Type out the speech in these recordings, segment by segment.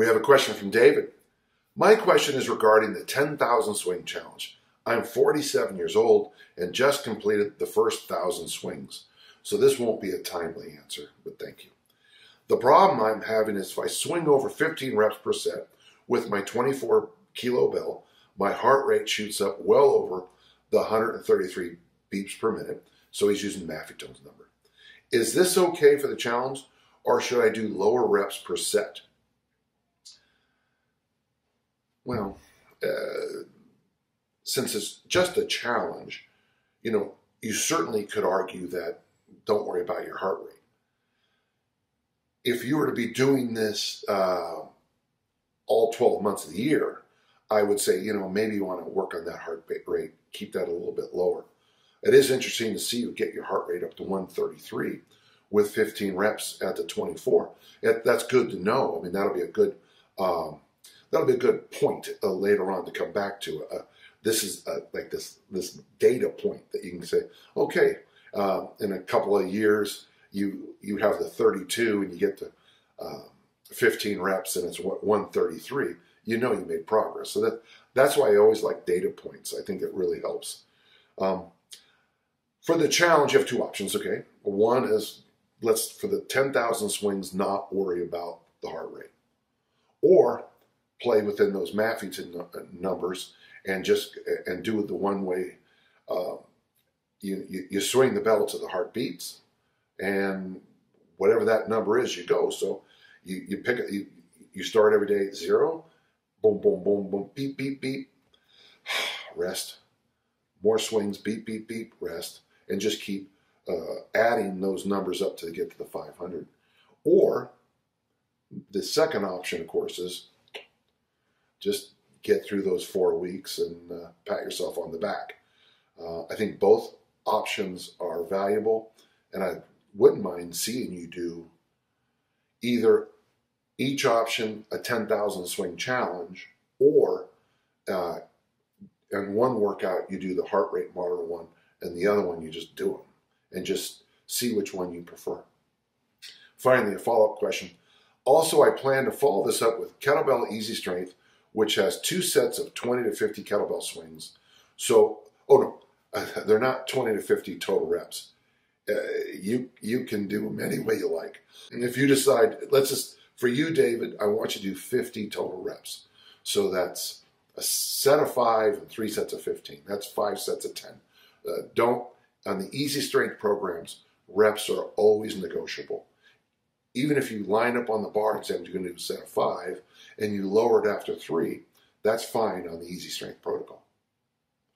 We have a question from David. My question is regarding the 10,000 swing challenge. I'm 47 years old and just completed the first thousand swings, so this won't be a timely answer, but thank you. The problem I'm having is if I swing over 15 reps per set with my 24 kilo bell, my heart rate shoots up well over the 133 beats per minute, so he's using Maffetone's number. Is this okay for the challenge, or should I do lower reps per set? Well, uh, since it's just a challenge, you know, you certainly could argue that don't worry about your heart rate. If you were to be doing this uh, all 12 months of the year, I would say, you know, maybe you want to work on that heart rate, keep that a little bit lower. It is interesting to see you get your heart rate up to 133 with 15 reps at the 24. It, that's good to know. I mean, that'll be a good um, that'll be a good point uh, later on to come back to. Uh, this is uh, like this this data point that you can say, okay, uh, in a couple of years you you have the 32 and you get to uh, 15 reps and it's 133. You know you made progress. So that that's why I always like data points. I think it really helps. Um, for the challenge, you have two options. Okay, one is let's for the 10,000 swings not worry about the heart rate, or play within those Maffetone numbers and just and do it the one way. Uh, you, you, you swing the bell to the heart beats, and whatever that number is, you go. So you you pick. You, you start every day at zero, boom, boom, boom, boom, beep, beep, beep, rest, more swings, beep, beep, beep, rest, and just keep uh, adding those numbers up to get to the 500. Or the second option, of course, is just get through those four weeks and uh, pat yourself on the back. Uh, I think both options are valuable, and I wouldn't mind seeing you do either each option a 10,000 swing challenge or uh, in one workout you do the heart rate monitor one and the other one you just do them and just see which one you prefer. Finally, a follow-up question. Also, I plan to follow this up with kettlebell easy strength which has two sets of 20 to 50 kettlebell swings. So, oh no, they're not 20 to 50 total reps. Uh, you you can do them any way you like. And if you decide, let's just for you, David, I want you to do 50 total reps. So that's a set of five and three sets of 15. That's five sets of 10. Uh, don't on the easy strength programs, reps are always negotiable. Even if you line up on the bar and say you're going to do a set of five, and you lower it after three, that's fine on the easy strength protocol.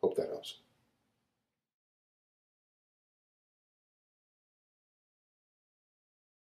Hope that helps.